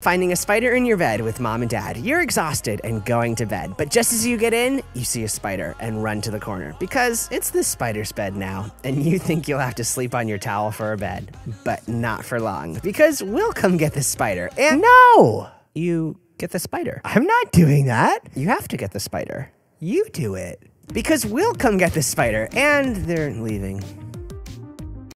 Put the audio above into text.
Finding a spider in your bed with mom and dad. You're exhausted and going to bed. But just as you get in, you see a spider and run to the corner because it's the spider's bed now. And you think you'll have to sleep on your towel for a bed. But not for long because we'll come get the spider. And No, you get the spider. I'm not doing that. You have to get the spider You do it. because we'll come get the spider. And they're leaving.